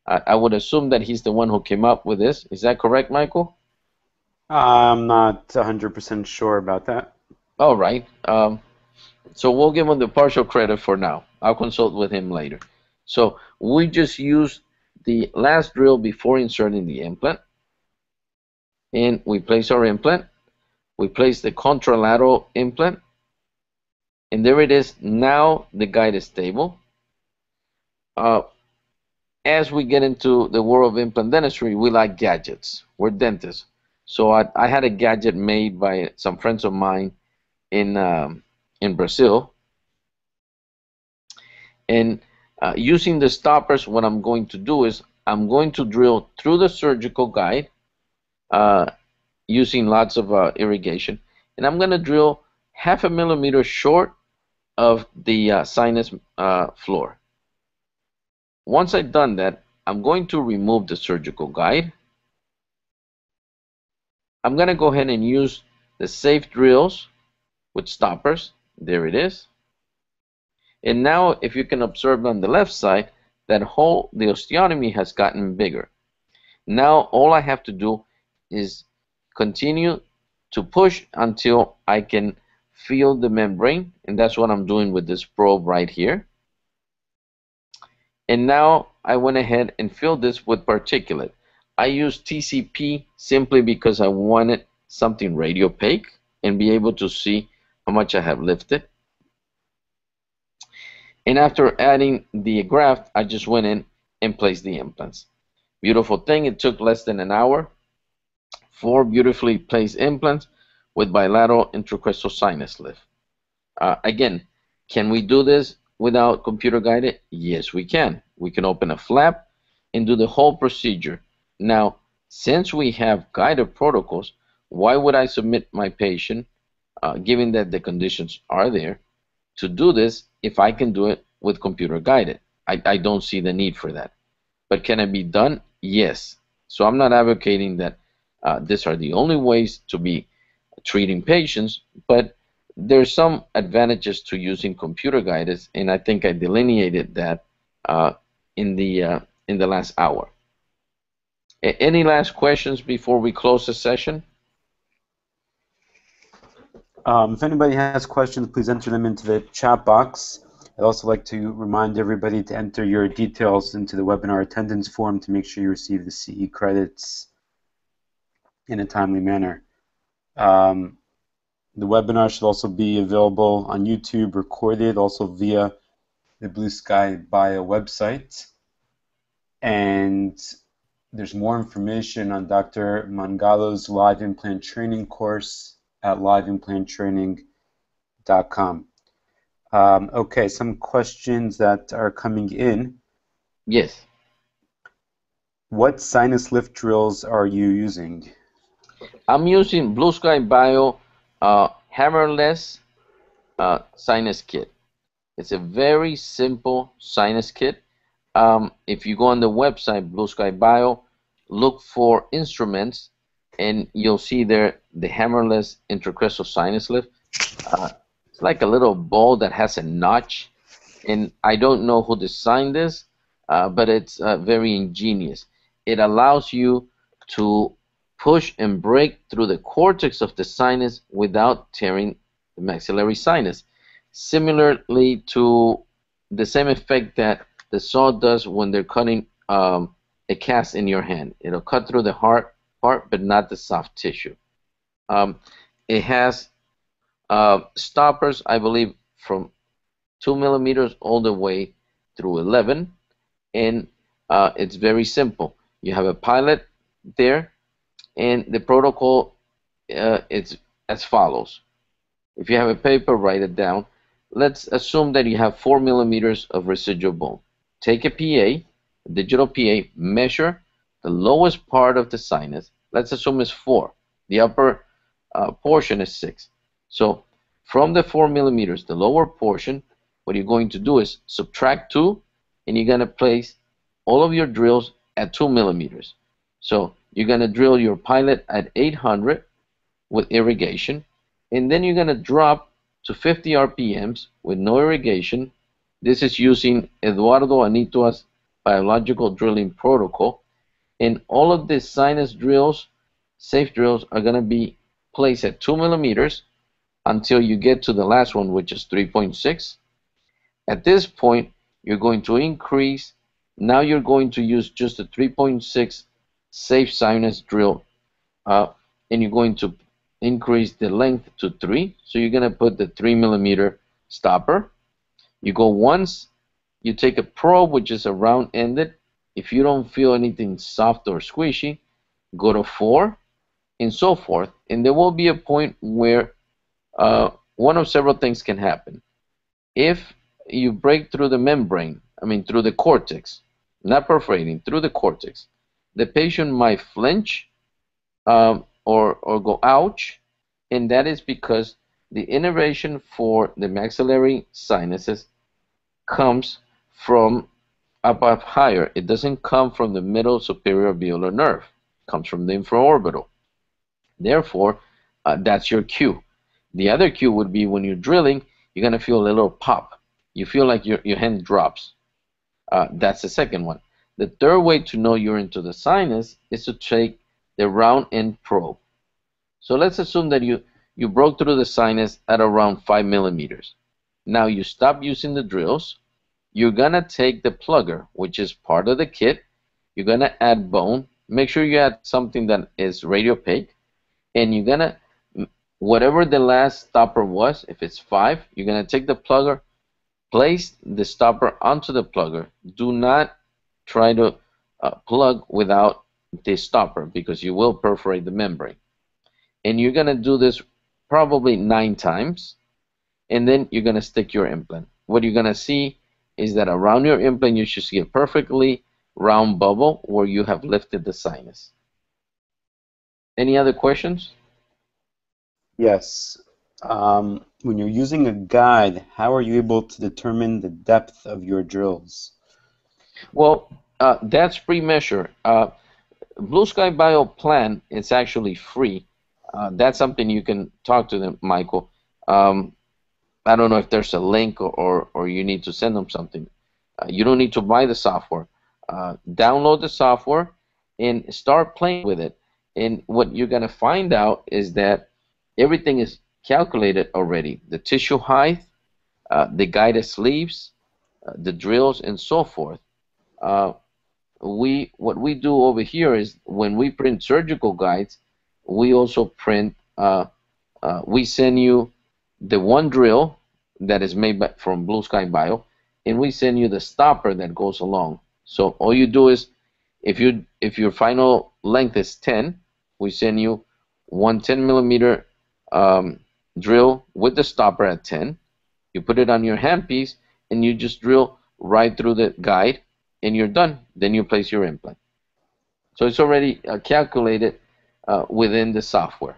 I, I, would assume that he's the one who came up with this. Is that correct, Michael? I'm not 100% sure about that. All right. Um, so we'll give him the partial credit for now. I'll consult with him later. So we just use the last drill before inserting the implant. And we place our implant. We place the contralateral implant and there it is now the guide is stable uh, as we get into the world of implant dentistry we like gadgets we're dentists so I, I had a gadget made by some friends of mine in um, in Brazil and uh, using the stoppers what I'm going to do is I'm going to drill through the surgical guide uh, using lots of uh, irrigation and I'm going to drill half a millimeter short of the uh, sinus uh, floor. Once I've done that, I'm going to remove the surgical guide. I'm going to go ahead and use the safe drills with stoppers. There it is. And now if you can observe on the left side, that hole, the osteotomy has gotten bigger. Now all I have to do is continue to push until I can feel the membrane and that's what I'm doing with this probe right here. And now I went ahead and filled this with particulate. I used TCP simply because I wanted something radio opaque and be able to see how much I have lifted and after adding the graft I just went in and placed the implants beautiful thing it took less than an hour four beautifully placed implants with bilateral intracrestal sinus lift. Uh, again, can we do this without computer guided? Yes, we can. We can open a flap and do the whole procedure. Now, since we have guided protocols, why would I submit my patient, uh, given that the conditions are there, to do this if I can do it with computer guided? I, I don't see the need for that. But can it be done? Yes. So I'm not advocating that uh, these are the only ways to be treating patients, but there's some advantages to using computer guidance, and I think I delineated that uh, in the uh, in the last hour. A any last questions before we close the session? Um, if anybody has questions, please enter them into the chat box. I'd also like to remind everybody to enter your details into the webinar attendance form to make sure you receive the CE credits in a timely manner. Um, the webinar should also be available on YouTube, recorded, also via the Blue Sky Bio website. And there's more information on Dr. Mongalo's live implant training course at liveimplanttraining.com. Um, okay, some questions that are coming in. Yes. What sinus lift drills are you using? I'm using Blue Sky Bio uh, hammerless uh, sinus kit. It's a very simple sinus kit. Um, if you go on the website Blue Sky Bio, look for instruments, and you'll see there the hammerless intracrestal sinus lift. Uh, it's like a little ball that has a notch, and I don't know who designed this, uh, but it's uh, very ingenious. It allows you to push and break through the cortex of the sinus without tearing the maxillary sinus. Similarly to the same effect that the saw does when they're cutting um, a cast in your hand. It'll cut through the hard part, but not the soft tissue. Um, it has uh, stoppers, I believe, from 2 millimeters all the way through 11, and uh, it's very simple. You have a pilot there and the protocol uh, is as follows. If you have a paper, write it down. Let's assume that you have 4 millimeters of residual bone. Take a PA, digital PA, measure the lowest part of the sinus. Let's assume it's 4. The upper uh, portion is 6. So from the 4 millimeters, the lower portion, what you're going to do is subtract 2, and you're going to place all of your drills at 2 millimeters. So you're going to drill your pilot at 800 with irrigation, and then you're going to drop to 50 RPMs with no irrigation. This is using Eduardo Anitua's biological drilling protocol. And all of the sinus drills, safe drills, are going to be placed at 2 millimeters until you get to the last one, which is 3.6. At this point, you're going to increase. Now you're going to use just a 3.6 safe sinus drill, uh, and you're going to increase the length to 3. So you're going to put the 3 millimeter stopper. You go once, you take a probe, which is a round ended. If you don't feel anything soft or squishy, go to 4, and so forth. And there will be a point where uh, one of several things can happen. If you break through the membrane, I mean through the cortex, not perforating, through the cortex, the patient might flinch um, or, or go ouch, and that is because the innervation for the maxillary sinuses comes from up up higher. It doesn't come from the middle superior alveolar nerve. It comes from the infraorbital. Therefore, uh, that's your cue. The other cue would be when you're drilling, you're going to feel a little pop. You feel like your, your hand drops. Uh, that's the second one. The third way to know you're into the sinus is to take the round end probe. So let's assume that you, you broke through the sinus at around 5 millimeters. Now you stop using the drills. You're going to take the plugger, which is part of the kit. You're going to add bone. Make sure you add something that is radiopaque. And you're going to whatever the last stopper was, if it's 5, you're going to take the plugger, place the stopper onto the plugger. Do not try to uh, plug without the stopper because you will perforate the membrane. And you're going to do this probably 9 times, and then you're going to stick your implant. What you're going to see is that around your implant you should see a perfectly round bubble where you have lifted the sinus. Any other questions? Yes. Um, when you're using a guide, how are you able to determine the depth of your drills? Well, uh, that's pre-measure. Uh, Blue Sky Bio plan is actually free. Uh, that's something you can talk to them, Michael. Um, I don't know if there's a link or, or, or you need to send them something. Uh, you don't need to buy the software. Uh, download the software and start playing with it. And what you're going to find out is that everything is calculated already. The tissue height, uh, the guided sleeves, uh, the drills, and so forth. Uh, we what we do over here is when we print surgical guides, we also print. Uh, we send you the one drill that is made by, from Blue Sky Bio, and we send you the stopper that goes along. So all you do is, if you if your final length is 10, we send you one 10 millimeter um, drill with the stopper at 10. You put it on your handpiece and you just drill right through the guide and you're done. Then you place your implant. So it's already uh, calculated uh, within the software.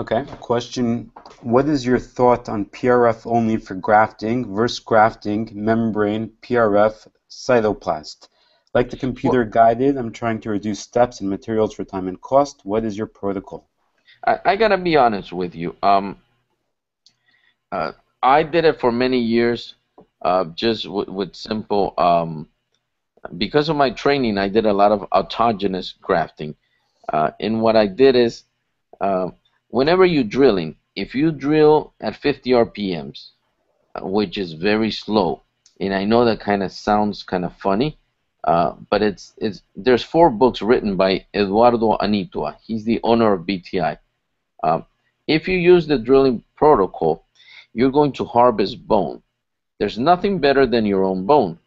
Okay. Question What is your thought on PRF only for grafting versus grafting membrane PRF cytoplast? Like the computer guided, I'm trying to reduce steps and materials for time and cost. What is your protocol? I, I gotta be honest with you. Um, uh, I did it for many years, uh, just with simple. Um, because of my training, I did a lot of autogenous grafting. Uh, and what I did is, uh, whenever you're drilling, if you drill at 50 RPMs, uh, which is very slow, and I know that kind of sounds kind of funny, uh, but it's it's there's four books written by Eduardo Anitua. He's the owner of BTI. Um, if you use the drilling protocol, you're going to harvest bone. There's nothing better than your own bone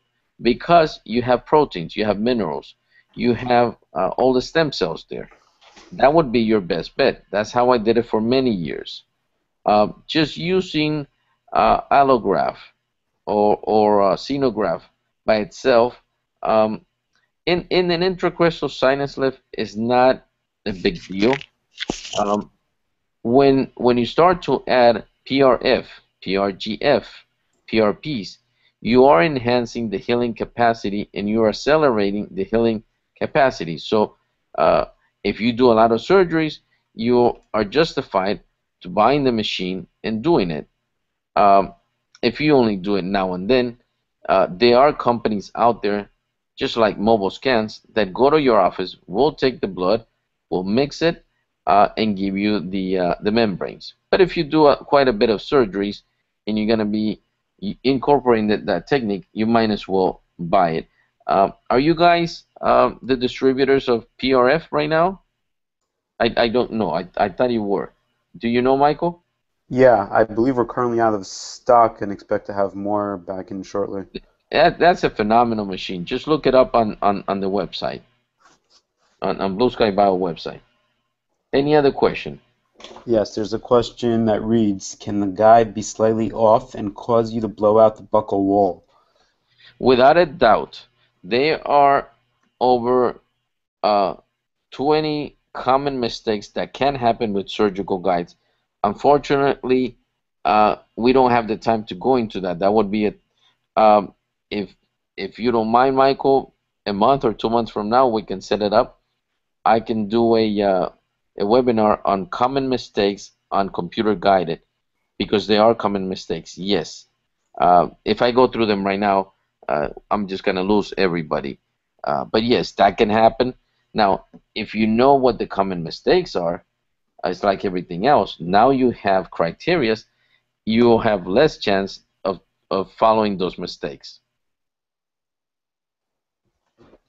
because you have proteins, you have minerals, you have uh, all the stem cells there. That would be your best bet. That's how I did it for many years. Uh, just using uh, allograft or, or uh, xenograft by itself um, in, in an intracrestal sinus lift is not a big deal. Um, when when you start to add PRF, PRGF, PRPs, you are enhancing the healing capacity and you are accelerating the healing capacity. So uh, if you do a lot of surgeries, you are justified to buying the machine and doing it. Um, if you only do it now and then, uh, there are companies out there, just like mobile scans, that go to your office, will take the blood, will mix it, uh, and give you the uh, the membranes. But if you do quite a bit of surgeries and you're going to be incorporating that, that technique, you might as well buy it. Uh, are you guys um, the distributors of PRF right now? I, I don't know. I, I thought you were. Do you know, Michael? Yeah, I believe we're currently out of stock and expect to have more back in shortly. That, that's a phenomenal machine. Just look it up on, on, on the website, on, on Blue Sky Bio website. Any other question? Yes, there's a question that reads, can the guide be slightly off and cause you to blow out the buccal wall? Without a doubt. There are over uh, 20 common mistakes that can happen with surgical guides. Unfortunately, uh, we don't have the time to go into that. That would be it. Um, if if you don't mind, Michael, a month or two months from now, we can set it up. I can do a uh, a webinar on common mistakes on computer guided because they are common mistakes. Yes. Uh, if I go through them right now, uh, I'm just gonna lose everybody. Uh, but yes, that can happen. Now, if you know what the common mistakes are, it's like everything else. Now you have criterias, you have less chance of, of following those mistakes.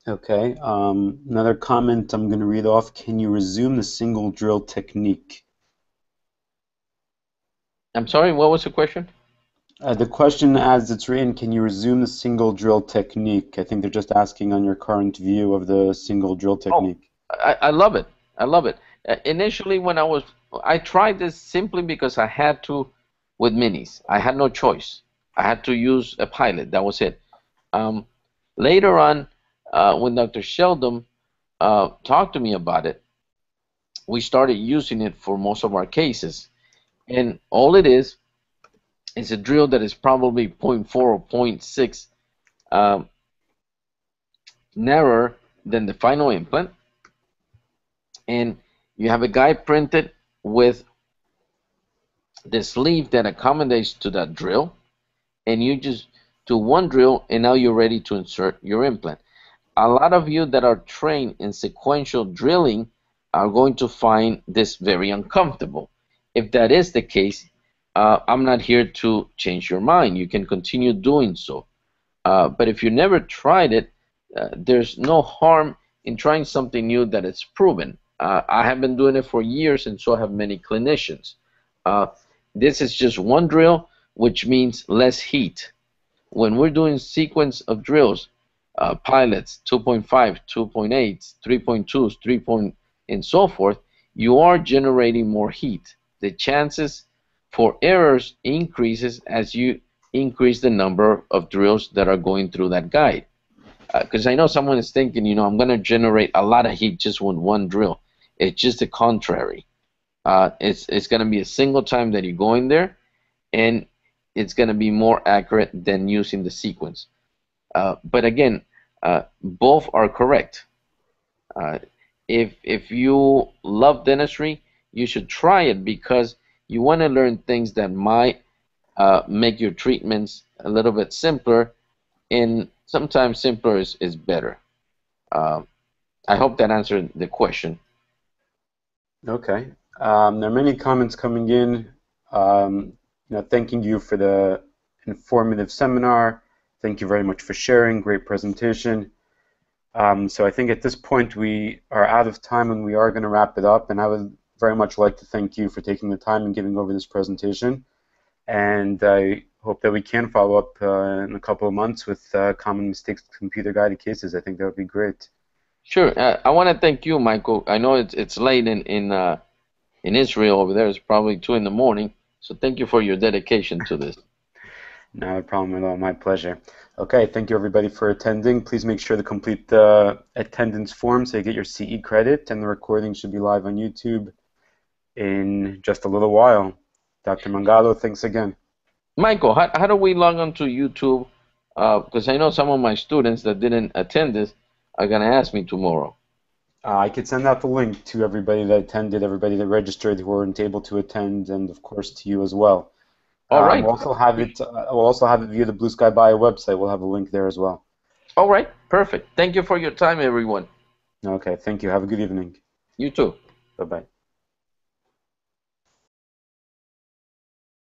Okay. Um, another comment I'm going to read off. Can you resume the single drill technique? I'm sorry, what was the question? Uh, the question as it's written, can you resume the single drill technique? I think they're just asking on your current view of the single drill oh, technique. Oh, I, I love it. I love it. Uh, initially, when I was, I tried this simply because I had to with minis. I had no choice. I had to use a pilot. That was it. Um, later on, uh, when Dr. Sheldon uh, talked to me about it, we started using it for most of our cases. And all it is is a drill that is probably 0.4 or 0.6 um, narrower than the final implant. And you have a guide printed with the sleeve that accommodates to that drill. And you just do one drill and now you're ready to insert your implant a lot of you that are trained in sequential drilling are going to find this very uncomfortable. If that is the case, uh, I'm not here to change your mind. You can continue doing so. Uh, but if you never tried it, uh, there's no harm in trying something new that is proven. Uh, I have been doing it for years, and so have many clinicians. Uh, this is just one drill, which means less heat. When we're doing sequence of drills, uh, pilots 2.5, 2.8, 3.2s, 3. Point, and so forth, you are generating more heat. The chances for errors increases as you increase the number of drills that are going through that guide. Because uh, I know someone is thinking, you know, I'm going to generate a lot of heat just with one drill. It's just the contrary. Uh, it's it's going to be a single time that you go in there, and it's going to be more accurate than using the sequence. Uh, but again, uh, both are correct. Uh, if if you love dentistry, you should try it because you want to learn things that might uh, make your treatments a little bit simpler, and sometimes simpler is, is better. Um, I hope that answered the question. Okay. Um, there are many comments coming in. Um, you know, thanking you for the informative seminar. Thank you very much for sharing. Great presentation. Um, so I think at this point we are out of time and we are going to wrap it up. And I would very much like to thank you for taking the time and giving over this presentation. And I hope that we can follow up uh, in a couple of months with uh, common mistakes computer guided cases. I think that would be great. Sure. Uh, I want to thank you, Michael. I know it's it's late in in uh, in Israel over there. It's probably two in the morning. So thank you for your dedication to this. Not a problem at all. My pleasure. Okay, thank you everybody for attending. Please make sure to complete the attendance form so you get your CE credit, and the recording should be live on YouTube in just a little while. Dr. Mongalo, thanks again. Michael, how, how do we log on to YouTube? Because uh, I know some of my students that didn't attend this are going to ask me tomorrow. Uh, I could send out the link to everybody that attended, everybody that registered who weren't able to attend, and of course to you as well. All um, right. We'll also have it. Uh, we'll also have it via the Blue Sky Bio website. We'll have a link there as well. All right. Perfect. Thank you for your time, everyone. Okay. Thank you. Have a good evening. You too. Bye bye.